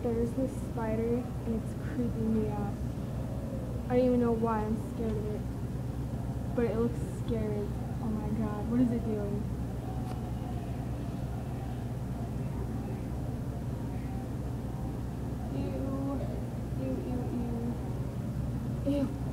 There's this spider, and it's creeping me out. I don't even know why I'm scared of it. But it looks scary. Oh my god, what is it doing? Ew. Ew, ew, ew. Ew.